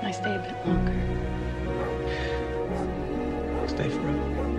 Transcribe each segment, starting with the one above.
Can I stay a bit longer? Stay forever.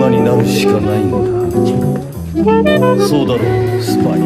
女になるしかないんだそうだろうスパイ。